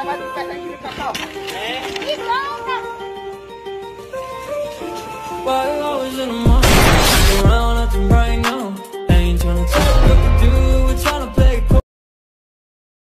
ela vai ficar aqui no cacau. É. Então, tá. Que louca!